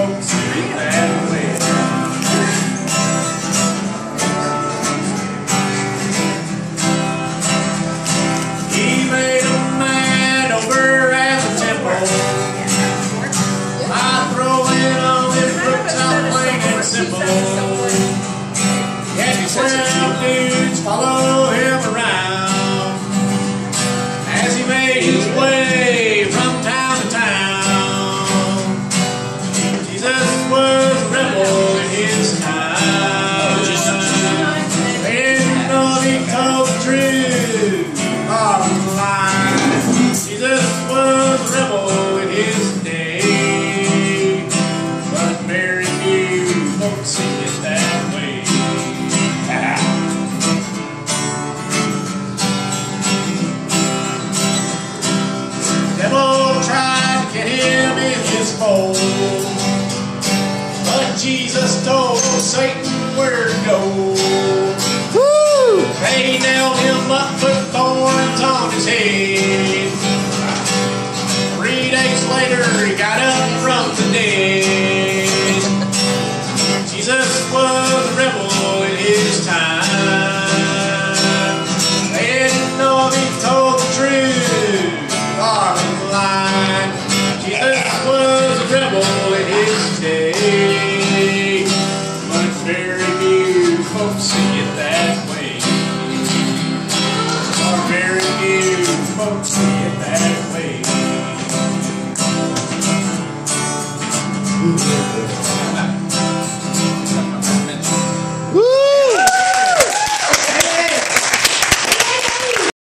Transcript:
folks him in his foe. But Jesus told Satan where to go. don't see it that way. Ooh,